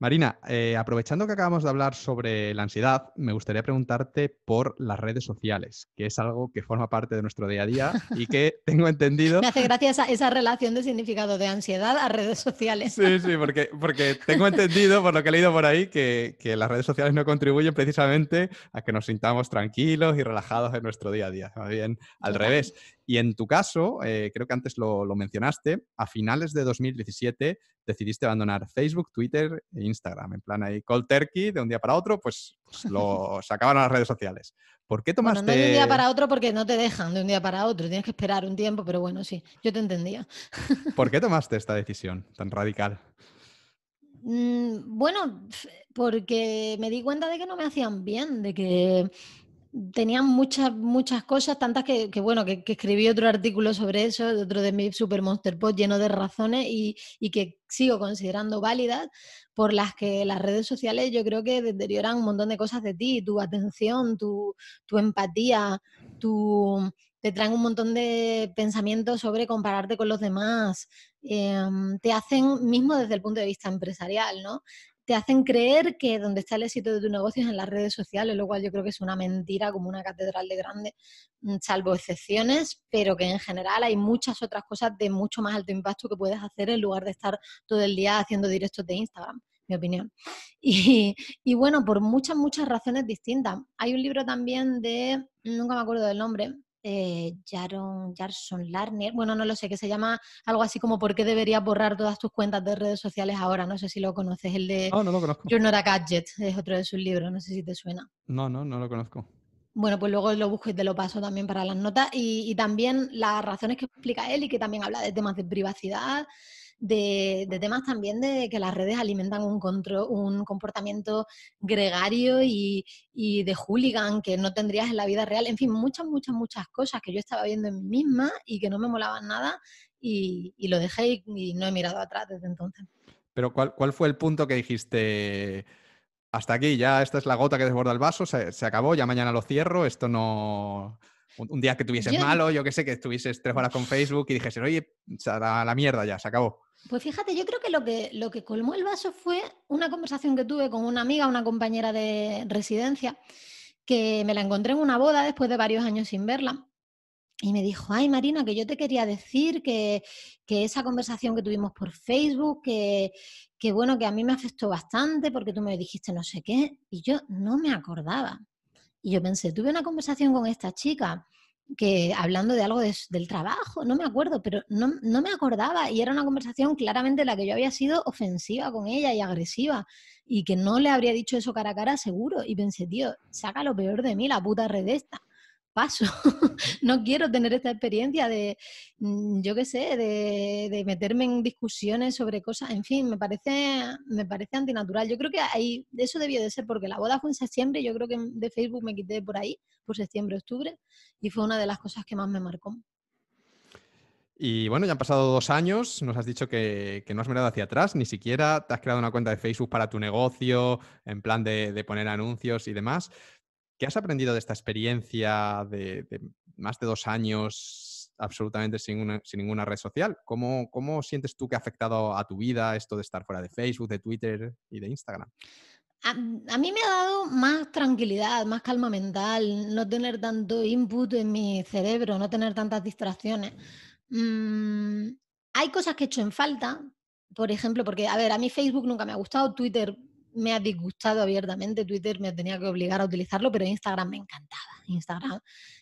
Marina, eh, aprovechando que acabamos de hablar sobre la ansiedad, me gustaría preguntarte por las redes sociales, que es algo que forma parte de nuestro día a día y que tengo entendido... Me hace gracia esa, relación de significado de ansiedad a redes sociales. Sí, sí, porque, porque tengo entendido, por lo que he leído por ahí, que, las redes sociales no contribuyen precisamente a que nos sintamos tranquilos y relajados en nuestro día a día. Más bien al revés. Y en tu caso, eh, creo que antes lo, mencionaste, a finales de 2017 decidiste abandonar Facebook, Twitter e Instagram. En plan ahí, cold turkey, de un día para otro, pues, pues lo sacaban a las redes sociales. ¿Por qué tomaste...? Bueno, no de un día para otro porque no te dejan de un día para otro. Tienes que esperar un tiempo, pero bueno, sí, yo te entendía. ¿Por qué tomaste esta decisión tan radical? Mm, bueno, porque me di cuenta de que no me hacían bien, de que tenían muchas, muchas cosas, tantas que, bueno, que, escribí otro artículo sobre eso, otro de mi Super Monster Pod lleno de razones y, que sigo considerando válidas, por las que las redes sociales yo creo que deterioran un montón de cosas de ti, tu atención, tu, empatía, tu, te traen un montón de pensamientos sobre compararte con los demás, em, te hacen mismo desde el punto de vista empresarial, ¿no? Te hacen creer que donde está el éxito de tu negocio es en las redes sociales, lo cual yo creo que es una mentira como una catedral de grande, mm, salvo excepciones, pero que en general hay muchas otras cosas de mucho más alto impacto que puedes hacer en lugar de estar todo el día haciendo directos de Instagram mi opinión. Y, bueno, por muchas, muchas razones distintas. Hay un libro también de, nunca me acuerdo del nombre, eh, Jaron, Jarson Larner, bueno, no lo sé, que se llama algo así como ¿Por qué deberías borrar todas tus cuentas de redes sociales ahora? No sé si lo conoces, el de no, no lo conozco. You're Not a Gadget, es otro de sus libros, no sé si te suena. No, no, no lo conozco. Bueno, pues luego lo busco y te lo paso también para las notas. Y, y también las razones que explica él y que también habla de temas de privacidad, de, temas también de que las redes alimentan un, un comportamiento gregario y, de hooligan que no tendrías en la vida real. En fin, muchas, muchas, muchas cosas que yo estaba viendo en mí misma y que no me molaban nada y, lo dejé y, no he mirado atrás desde entonces. Pero ¿cuál, cuál fue el punto que dijiste? Hasta aquí, ya esta es la gota que desborda el vaso, se, acabó, ya mañana lo cierro, esto no un, día que tuvieses malo, yo que sé, que estuvieses tres horas con Facebook y dijese, oye, a la mierda ya, se acabó. Pues fíjate, yo creo que lo, que lo que colmó el vaso fue una conversación que tuve con una amiga, una compañera de residencia, que me la encontré en una boda después de varios años sin verla. Y me dijo, ay Marina, que yo te quería decir que, esa conversación que tuvimos por Facebook, que, que bueno, que a mí me afectó bastante porque tú me dijiste no sé qué, y yo no me acordaba. Y yo pensé, tuve una conversación con esta chica que hablando de algo del trabajo, no me acuerdo, pero no, me acordaba y era una conversación claramente en la que yo había sido ofensiva con ella y agresiva y que no le habría dicho eso cara a cara seguro. Y pensé, tío, saca lo peor de mí, la puta red esta paso. no quiero tener esta experiencia de, mm, yo qué sé, de, meterme en discusiones sobre cosas. En fin, me parece, me parece antinatural. Yo creo que ahí, eso debió de ser porque la boda fue en septiembre. Yo creo que de Facebook me quité por ahí, por septiembre, octubre, y fue una de las cosas que más me marcó. Y bueno, ya han pasado dos años, nos has dicho que, no has mirado hacia atrás, ni siquiera te has creado una cuenta de Facebook para tu negocio, en plan de, de poner anuncios y demás. ¿Qué has aprendido de esta experiencia de, más de dos años absolutamente sin, ninguna red social? ¿Cómo, sientes tú que ha afectado a tu vida esto de estar fuera de Facebook, de Twitter y de Instagram? A, mí me ha dado más tranquilidad, más calma mental, no tener tanto input en mi cerebro, no tener tantas distracciones. Mm, hay cosas que he hecho en falta, por ejemplo, porque, a ver, a mí Facebook nunca me ha gustado, Twitter me ha disgustado abiertamente, Twitter me tenía que obligar a utilizarlo, pero Instagram me encantaba. Instagram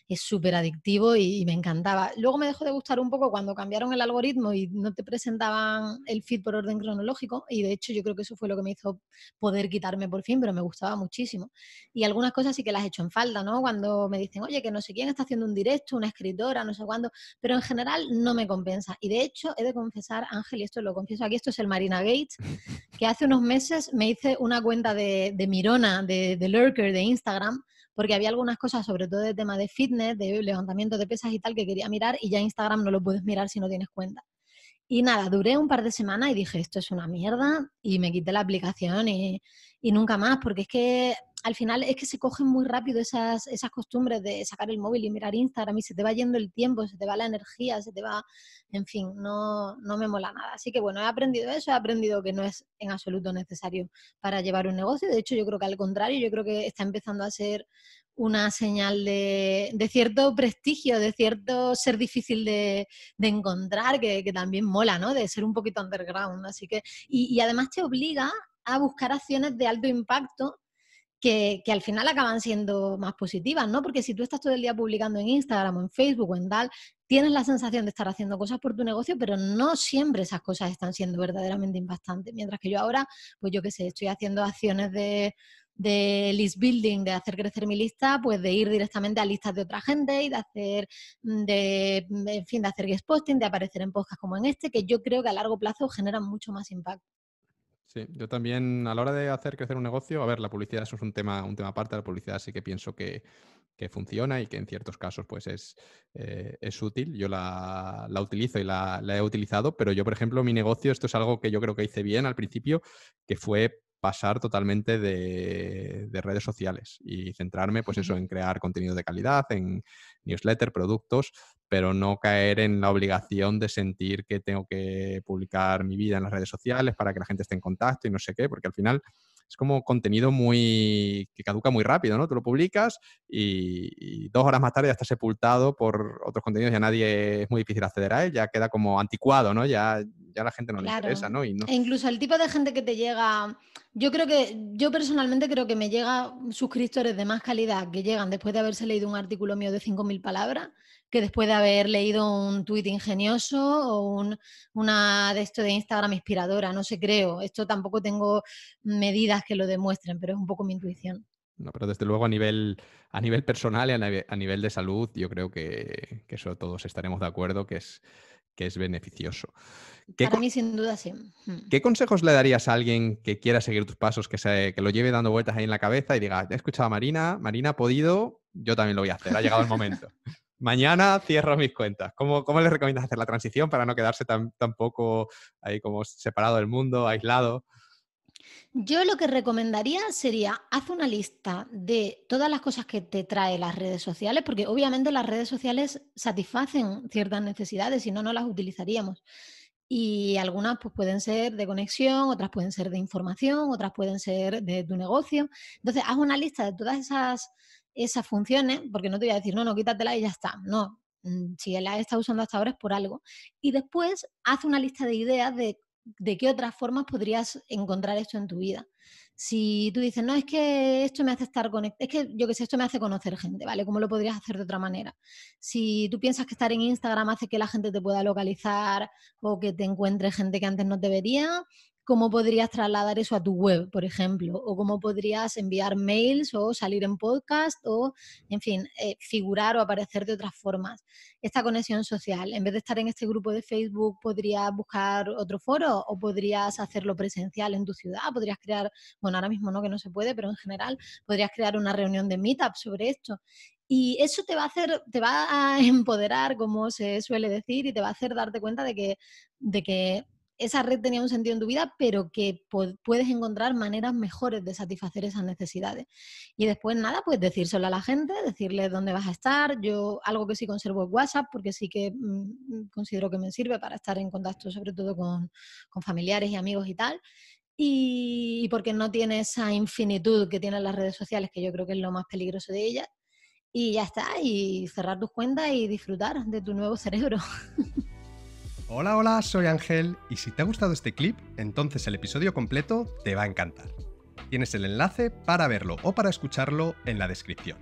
es súper adictivo y, me encantaba. Luego me dejó de gustar un poco cuando cambiaron el algoritmo y no te presentaban el feed por orden cronológico y de hecho yo creo que eso fue lo que me hizo poder quitarme por fin, pero me gustaba muchísimo. Y algunas cosas sí que las he hecho en falta, ¿no? Cuando me dicen, oye, que no sé quién está haciendo un directo, una escritora, no sé cuándo, pero en general no me compensa. Y de hecho he de confesar, Ángel, y esto lo confieso aquí, esto es el Marina Gates, que hace unos meses me hice una cuenta de, Mirona, de, de Lurker, de Instagram, porque había algunas cosas, sobre todo de tema de fitness, de levantamiento de pesas y tal, que quería mirar y ya Instagram no lo puedes mirar si no tienes cuenta. Y nada, duré un par de semanas y dije, esto es una mierda, y me quité la aplicación y, nunca más, porque es que al final es que se cogen muy rápido esas, esas costumbres de sacar el móvil y mirar Instagram y se te va yendo el tiempo, se te va la energía, se te va, en fin, no, no me mola nada. Así que bueno, he aprendido eso, he aprendido que no es en absoluto necesario para llevar un negocio. De hecho, yo creo que al contrario, yo creo que está empezando a ser una señal de, cierto prestigio, de cierto ser difícil de, encontrar, que, también mola, ¿no? De ser un poquito underground. Así que, y, además te obliga a buscar acciones de alto impacto que, al final acaban siendo más positivas, ¿no? Porque si tú estás todo el día publicando en Instagram o en Facebook o en tal, tienes la sensación de estar haciendo cosas por tu negocio, pero no siempre esas cosas están siendo verdaderamente impactantes. Mientras que yo ahora, pues yo qué sé, estoy haciendo acciones de, de list building, de hacer crecer mi lista, pues de ir directamente a listas de otra gente y de hacer, mm, de, en fin, de hacer guest posting, de aparecer en podcasts como en este, que yo creo que a largo plazo generan mucho más impacto. Sí, yo también a la hora de hacer crecer un negocio, a ver, la publicidad eso es un tema, un tema aparte, la publicidad sí que pienso que, funciona y que en ciertos casos pues es, eh, es útil. Yo la, la utilizo y la, he utilizado, pero yo, por ejemplo, mi negocio, esto es algo que yo creo que hice bien al principio, que fue pasar totalmente de, redes sociales y centrarme, pues eso, en crear contenido de calidad, en newsletter, productos, pero no caer en la obligación de sentir que tengo que publicar mi vida en las redes sociales para que la gente esté en contacto y no sé qué, porque al final es como contenido muy que caduca muy rápido, ¿no? Tú lo publicas y, dos horas más tarde ya está sepultado por otros contenidos, ya nadie es muy difícil acceder a él, ya queda como anticuado, ¿no? Ya, ya la gente no le interesa, ¿no? E incluso el tipo de gente que te llega, yo creo que, yo personalmente creo que me llega suscriptores de más calidad que llegan después de haberse leído un artículo mío de 5.000 palabras que después de haber leído un tuit ingenioso o una de esto de Instagram inspiradora, no sé, creo. Esto tampoco tengo medidas que lo demuestren, pero es un poco mi intuición. No, pero desde luego a nivel, a nivel personal y a nivel, de salud, yo creo que, eso todos estaremos de acuerdo que es, que es beneficioso. Para mí, sin duda, sí. Hmm. ¿Qué consejos le darías a alguien que quiera seguir tus pasos, que, se, que lo lleve dando vueltas ahí en la cabeza y diga, he escuchado a Marina, Marina ha podido, yo también lo voy a hacer, ha llegado el momento? mañana cierro mis cuentas. ¿Cómo, ¿Cómo, les recomiendas hacer la transición para no quedarse tan, poco ahí como separado del mundo, aislado? Yo lo que recomendaría sería, haz una lista de todas las cosas que te trae las redes sociales, porque obviamente las redes sociales satisfacen ciertas necesidades, si no, no las utilizaríamos. Y algunas pues, pueden ser de conexión, otras pueden ser de información, otras pueden ser de tu negocio. Entonces, haz una lista de todas esas esas funciones, porque no te voy a decir, no, no, quítatela y ya está. No, mm, si la está usando hasta ahora es por algo. Y después haz una lista de ideas de, de qué otras formas podrías encontrar esto en tu vida. Si tú dices, no, es que esto me hace estar conectado, es que yo que sé, esto me hace conocer gente, ¿vale? ¿Cómo lo podrías hacer de otra manera? Si tú piensas que estar en Instagram hace que la gente te pueda localizar o que te encuentre gente que antes no te vería, cómo podrías trasladar eso a tu web, por ejemplo, o cómo podrías enviar mails o salir en podcast o, en fin, eh, figurar o aparecer de otras formas. Esta conexión social, en vez de estar en este grupo de Facebook, podrías buscar otro foro o podrías hacerlo presencial en tu ciudad, podrías crear, bueno, ahora mismo no que no se puede, pero en general podrías crear una reunión de meetup sobre esto. Y eso te va a hacer, te va a empoderar, como se suele decir, y te va a hacer darte cuenta de que, de que esa red tenía un sentido en tu vida, pero que puedes encontrar maneras mejores de satisfacer esas necesidades. Y después nada, pues decírselo a la gente, decirle dónde vas a estar. Yo algo que sí conservo es WhatsApp, porque sí que mm, considero que me sirve para estar en contacto sobre todo con, familiares y amigos y tal. Y, porque no tiene esa infinitud que tienen las redes sociales, que yo creo que es lo más peligroso de ellas. Y ya está, y cerrar tus cuentas y disfrutar de tu nuevo cerebro. Hola, hola, soy Ángel y si te ha gustado este clip, entonces el episodio completo te va a encantar. Tienes el enlace para verlo o para escucharlo en la descripción.